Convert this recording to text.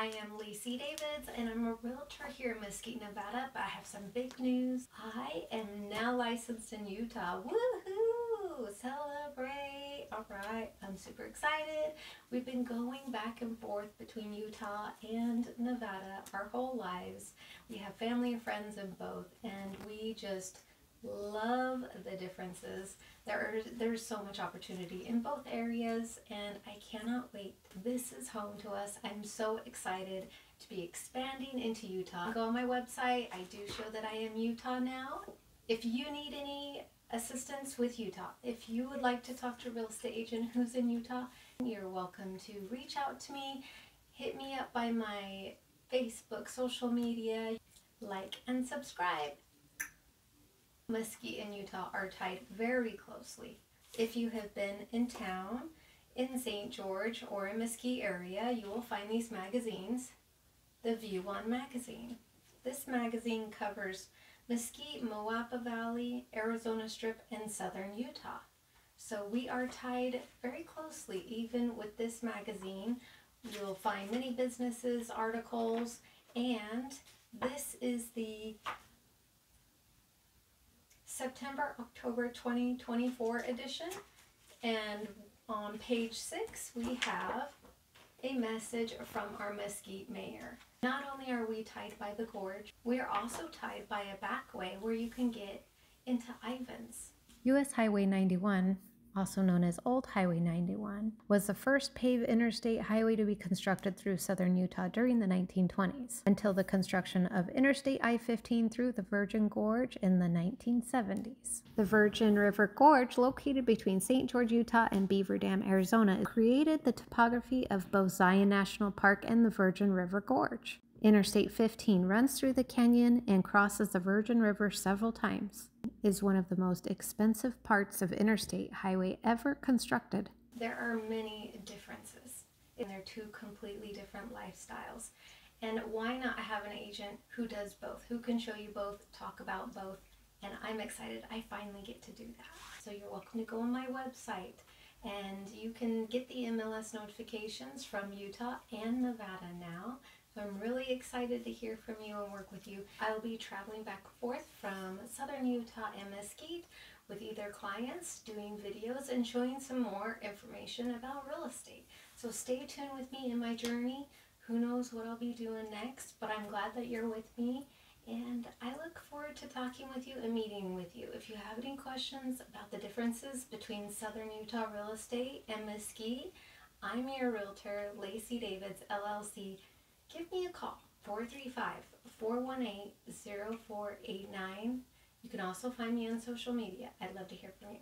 I am Lacey Davids and I'm a realtor here in Mesquite, Nevada, but I have some big news. I am now licensed in Utah. Woohoo! Celebrate! Alright, I'm super excited. We've been going back and forth between Utah and Nevada our whole lives. We have family and friends in both and we just love the differences. There are, there's so much opportunity in both areas and I cannot wait. This is home to us. I'm so excited to be expanding into Utah. Go on my website. I do show that I am Utah now. If you need any assistance with Utah, if you would like to talk to a real estate agent who's in Utah, you're welcome to reach out to me. Hit me up by my Facebook, social media, like and subscribe. Mesquite and Utah are tied very closely. If you have been in town, in St. George or in Mesquite area, you will find these magazines. The View On magazine. This magazine covers Mesquite, Moapa Valley, Arizona Strip, and southern Utah. So we are tied very closely even with this magazine. You'll find many businesses, articles, and this is the September October 2024 edition. And on page six, we have a message from our Mesquite mayor. Not only are we tied by the gorge, we are also tied by a back way where you can get into Ivins. U.S. Highway 91 also known as Old Highway 91, was the first paved interstate highway to be constructed through southern Utah during the 1920s, until the construction of Interstate I 15 through the Virgin Gorge in the 1970s. The Virgin River Gorge, located between St. George, Utah and Beaver Dam, Arizona, created the topography of both Zion National Park and the Virgin River Gorge. Interstate 15 runs through the canyon and crosses the Virgin River several times. Is one of the most expensive parts of interstate highway ever constructed. There are many differences, and they're two completely different lifestyles. And why not have an agent who does both, who can show you both, talk about both, and I'm excited I finally get to do that. So you're welcome to go on my website and you can get the MLS notifications from Utah and Nevada now. So I'm really excited to hear from you and work with you. I will be traveling back and forth from southern Utah and Mesquite with either clients, doing videos, and showing some more information about real estate. So stay tuned with me in my journey. Who knows what I'll be doing next, but I'm glad that you're with me. And I look forward to talking with you and meeting with you. If you have any questions about the differences between Southern Utah real estate and Mesquite, I'm your realtor, Lacey Davids, LLC give me a call 435-418-0489. You can also find me on social media. I'd love to hear from you.